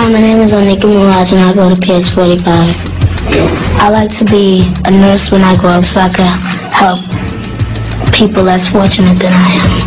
Hi, my name is Onika Maraj and I go to PS45. I like to be a nurse when I grow up so I can help people less fortunate than I am.